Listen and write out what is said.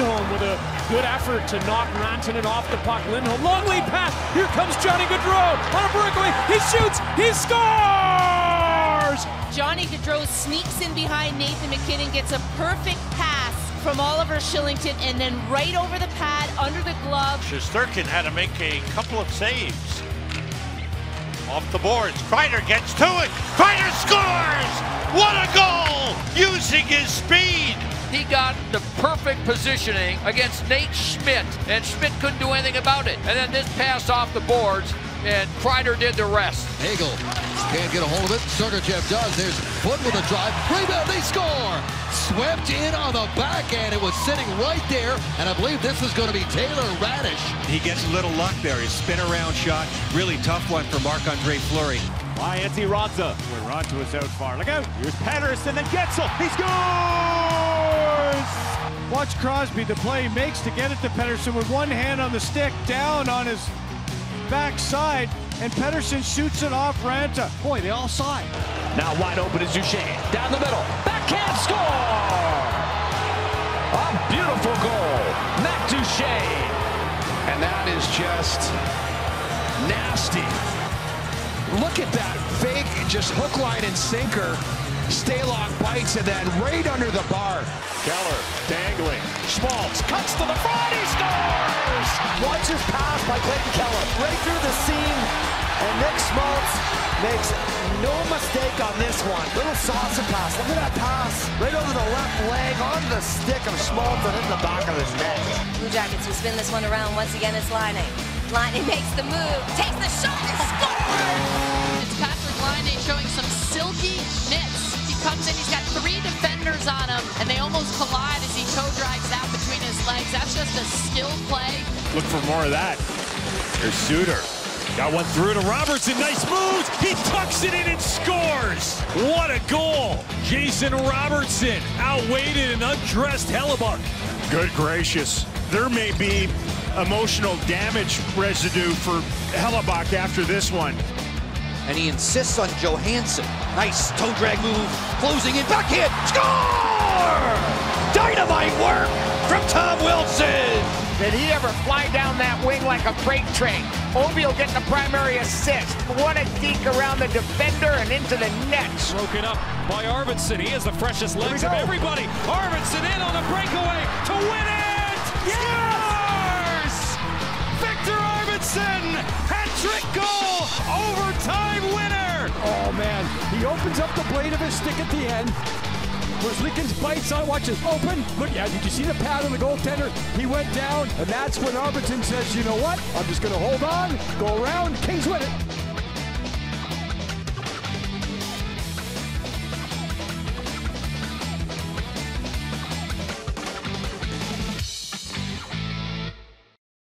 Lindholm with a good effort to knock Rantanen off the puck. Lindholm, long lead pass. Here comes Johnny Gaudreau on a breakaway. He shoots. He scores. Johnny Gaudreau sneaks in behind Nathan MacKinnon, gets a perfect pass from Oliver Kylington, and then right over the pad, under the glove. Shesterkin had to make a couple of saves. Off the boards, Kreider gets to it. Kreider scores! What a goal! Using his speed. He got the perfect positioning against Nate Schmidt, and Schmidt couldn't do anything about it. And then this pass off the boards, and Kreider did the rest. Hagel can't get a hold of it. Sergachev does. There's Foote with a drive. Rebound, they score! Swept in on the backhand. It was sitting right there, and I believe this is going to be Taylor Raddysh. He gets a little luck there. His spin around shot. Really tough one for Marc-Andre Fleury. By Antti Raanta. Where Raanta is out far. Look out. Here's Pettersson, then Guentzel. He scores! Watch Crosby, the play he makes to get it to Pettersson with one hand on the stick, down on his backside, and Pettersson shoots it off Raanta. Boy, they all saw it. Now wide open is Duchene. Down the middle. Backhand score! A beautiful goal. Matt Duchene. And that is just nasty. Look at that fake, just hook, line, and sinker. Stalock bites and then right under the bar. Keller dangling. Schmaltz cuts to the front. He scores! Watch his pass by Clayton Keller. Right through the seam. And Nick Schmaltz makes no mistake on this one. Little saucer pass. Look at that pass. Right over the left leg, onto the stick of Schmaltz and in the back of his neck. Blue Jackets will spin this one around. Once again, it's Laine. Laine makes the move, takes the shot, and scores! It's Patrik Laine showing some silky mitts. He comes in, he's got three defenders on him, and they almost collide as he toe drags that between his legs. That's just a skill play. Look for more of that. There's Suter. Got one through to Robertson. Nice moves. He tucks it in and scores. What a goal. Jason Robertson outweighted an undressed Hellebuyck. Good gracious. There may be emotional damage residue for Hellebuyck after this one. And he insists on Johansson. Nice toe drag move. Closing in. Backhand. Score! Dynamite work from Tom Wilson. Did he ever fly down that wing like a freight train? Ovi will get the primary assist. What a deke around the defender and into the net. Broken up by Arvidsson. He has the freshest legs of everybody. Arvidsson in on a breakaway to win it! Man. He opens up the blade of his stick at the end. Merzlikins bites on, watch it, open. Look, yeah, did you see the pad on the goaltender? He went down, and that's when Arvidsson says, you know what? I'm just going to hold on, go around, Kings win it.